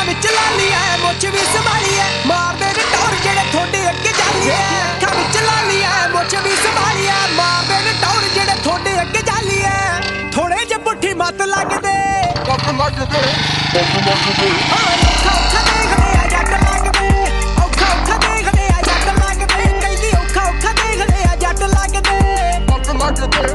ਅੱਖਾਂ ਵਿੱਚ ਲਾਲੀ ਐ ਮੁੱਛ ਵੀ ਸੰਭਾਲੀ ਐ ਮਾਰਦੇ ਨੇ ਟੌਰ ਜਿਹੜੇ ਤੁਹਾਡੇ ਅੱਗੇ ਜਾਲੀ ਐ ਅੱਖਾਂ ਵਿੱਚ ਲਾਲੀ ਐ ਮੁੱਛ ਵੀ ਸੰਭਾਲੀ ਐ ਮਾਰਦੇ ਨੇ ਟੌਰ ਜਿਹੜੇ ਤੁਹਾਡੇ ਅੱਗੇ ਜਾਲੀ ਐ ਥੋੜੇ ਜਿਹੇ ਪੁੱਠੀ ਮੱਤ ਲੱਗਦੇ। Pop like a day. Pop ਔਖਾ ਔਖਾ ਦੇਖਦੇ ਆ ਜੱਟ ਲੱਗਦੇ। ਔਖਾ ਔਖਾ ਦੇਖਦੇ ਆ ਜੱਟ ਲੱਗਦੇ। ਕਹਿੰਦੀ ਔਖਾ ਔਖਾ ਦੇਖਦੇ ਆ ਜੱਟ ਲੱਗਦੇ। Pop like a day.